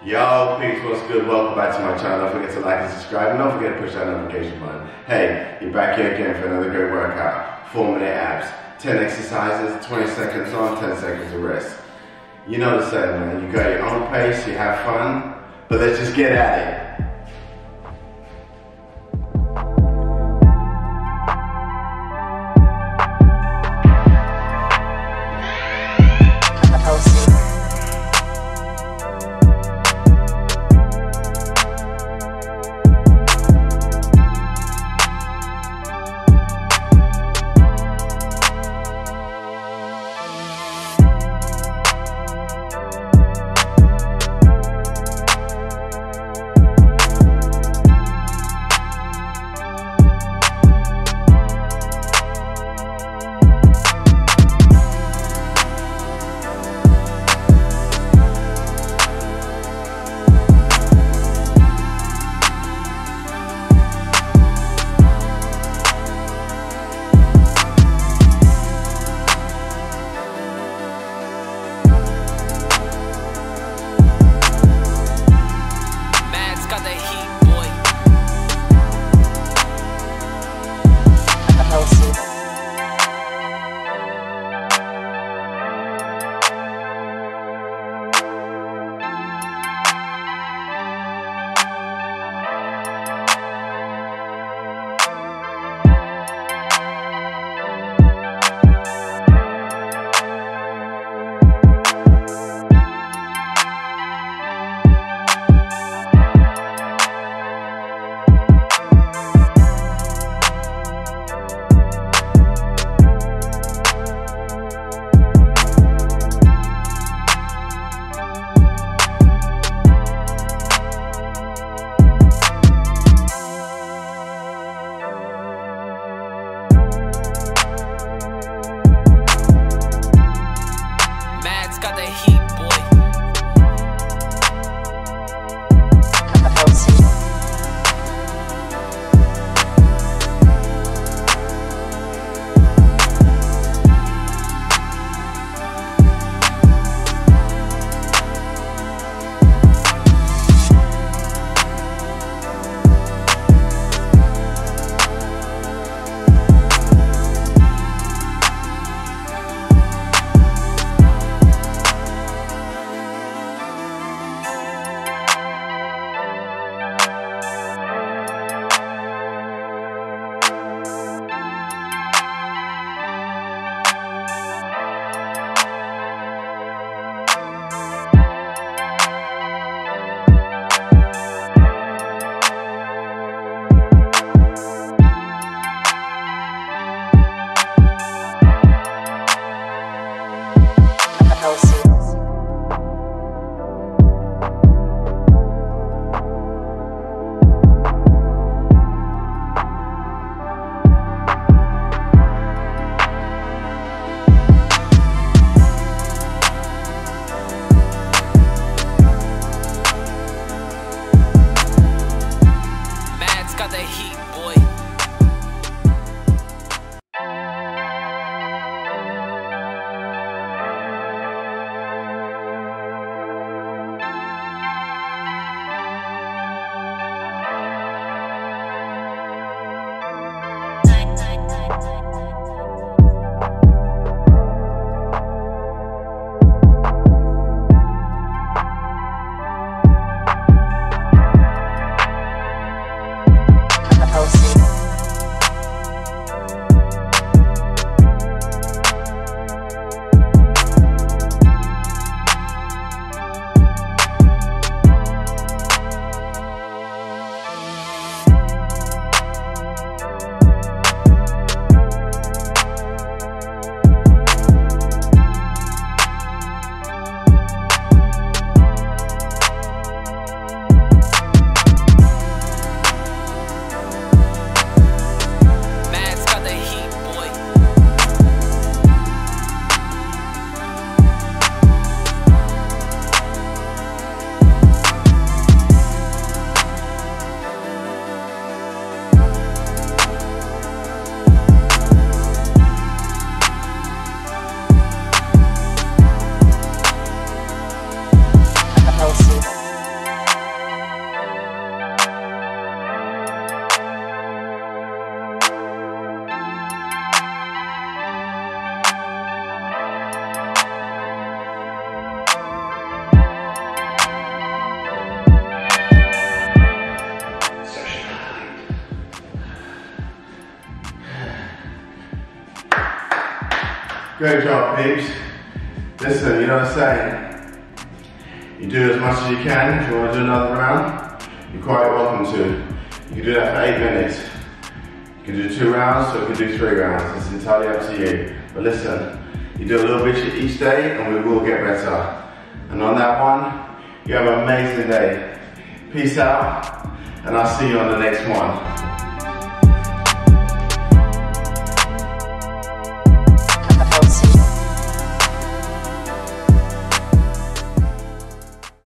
Yo, peeps, what's good? Welcome back to my channel. Don't forget to like and subscribe, and don't forget to push that notification button. Hey, you're back here again for another great workout. Four minute abs, 10 exercises, 20 seconds on, 10 seconds of rest. You know the saying, man. You got your own pace, you have fun, but let's just get at it. Kelsey. got the heat. Great job, peeps. Listen, you know what I'm saying? You do as much as you can. If you want to do another round, you're quite welcome to. You can do that for eight minutes. You can do two rounds or you can do three rounds. It's entirely up to you. But listen, you do a little bit each day and we will get better. And on that one, you have an amazing day. Peace out, and I'll see you on the next one.